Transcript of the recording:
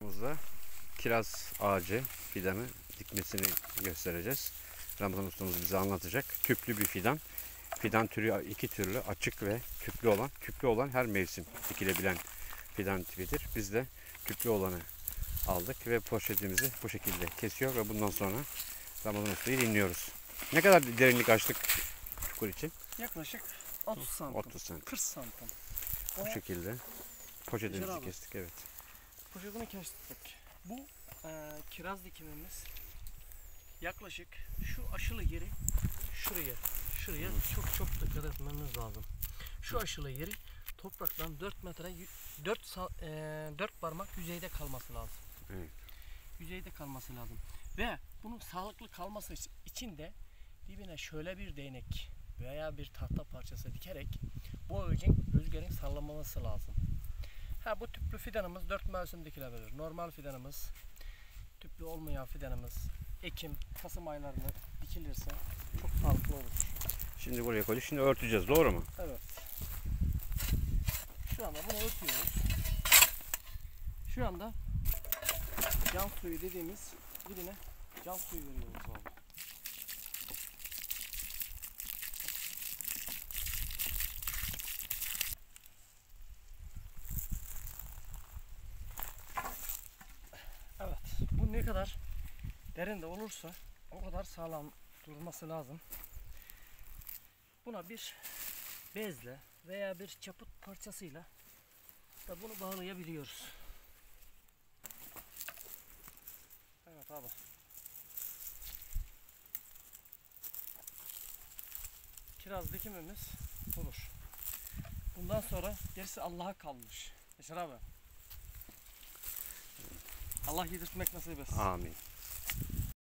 Burada kiraz ağacı fidanı dikmesini göstereceğiz. Ramazan ustamız bize anlatacak. Küplü bir fidan. Fidan türü iki türlü açık ve küplü olan. Küplü olan her mevsim dikilebilen fidan tipidir. Biz de küplü olanı aldık ve poşetimizi bu şekilde kesiyor ve bundan sonra Ramazan ustayı dinliyoruz. Ne kadar derinlik açtık çukur için? Yaklaşık 30 santim. 30 santim. 40 santim. Bu şekilde poşetimizi kestik evet. Poşetini kestik. Bu e, kiraz dikimimiz yaklaşık şu aşılı yeri şuraya şuraya çok çok dikkat etmemiz lazım. Şu aşılı yeri topraktan 4 metre 4 4 parmak yüzeyde kalması lazım. Evet. Yüzeyde kalması lazım. Ve bunun sağlıklı kalması için de dibine şöyle bir değnek veya bir tahta parçası dikerek bu ağacın rüzgarın sallamaması lazım. Ha bu tüplü fidanımız 4 mevsim dikilebilir. Normal fidanımız, tüplü olmayan fidanımız Ekim, Kasım aylarında dikilirse çok sağlıklı olur. Şimdi buraya koyduk. Şimdi örteceğiz. Doğru mu? Evet. Şu anda bunu örtüyoruz. Şu anda can suyu dediğimiz dibine can suyu veriyoruz abi. Evet. Bu ne kadar derin de olursa o kadar sağlam durması lazım. Buna bir bezle veya bir çaput parçasıyla da bunu bağlayabiliyoruz. Evet abi. Kiraz dikimimiz olur. Bundan sonra gerisi Allah'a kalmış. Yaşar abi. Allah yedirtmek nasip etsin. Amin.